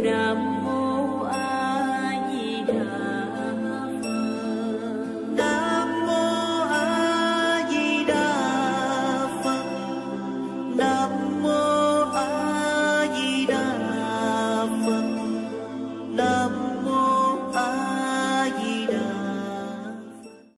Nam